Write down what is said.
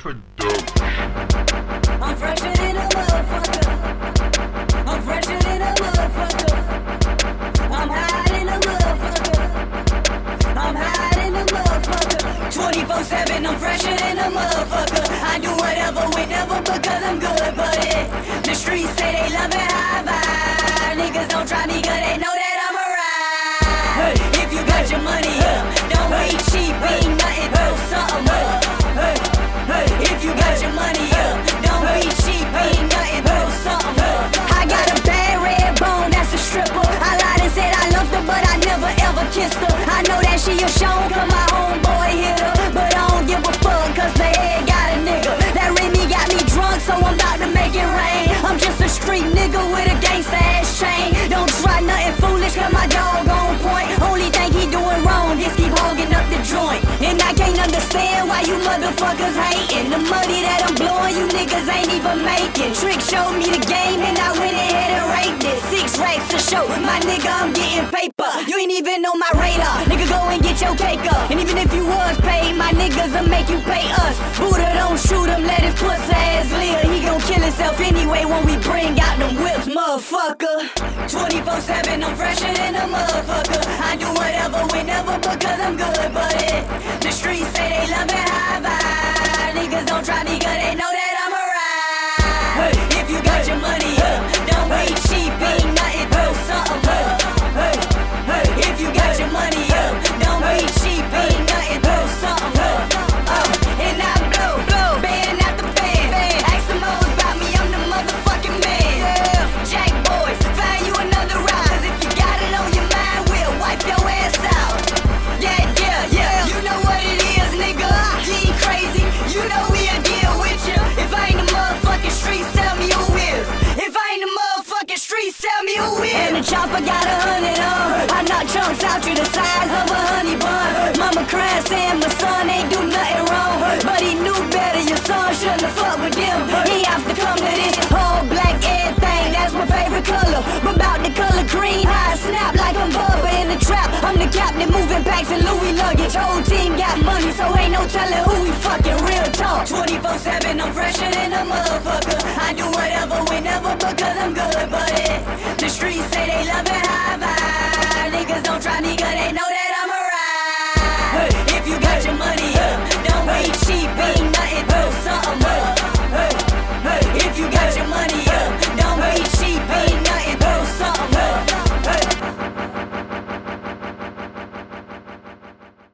Production. Know that she show, cause my homeboy hit her. But I don't give a fuck, cause the head got a nigga. That Remy got me drunk, so I'm about to make it rain. I'm just a street nigga with a gangsta ass chain. Don't try nothing foolish, cause my dog on point. Only thing he doing wrong is keep hogging up the joint. And I can't understand why you motherfuckers hating. The money that I'm blowing, you niggas ain't even making. Trick showed me the game, and I went ahead and raked. Six racks to show, my nigga, I'm getting paper. You ain't even on my radar. Nigga, go and get your cake up. And even if you was paid, my niggas will make you pay us. Buddha don't shoot him, let his pussy ass live. He gon' kill himself anyway when we bring out them whips, motherfucker. 24 7, I'm fresher than a motherfucker. I do whatever, whenever, because I'm good, but it. The streets say they love it, the chopper got a hundred on. I knock chunks out you the size of a honey bun. Mama crying saying my son ain't do nothing wrong. But he knew better, your son shouldn't have fucked with them. He have to come to this whole black everything. That's my favorite color. But about the color green, I snap like I'm Bubba in the trap. I'm the captain moving packs and Louis luggage. Whole team got money, so ain't no telling who we fucking real talk. 24 7, I'm fresher than a motherfucker. I do whatever, whenever, because I'm good. The streets say they love it, high vibe.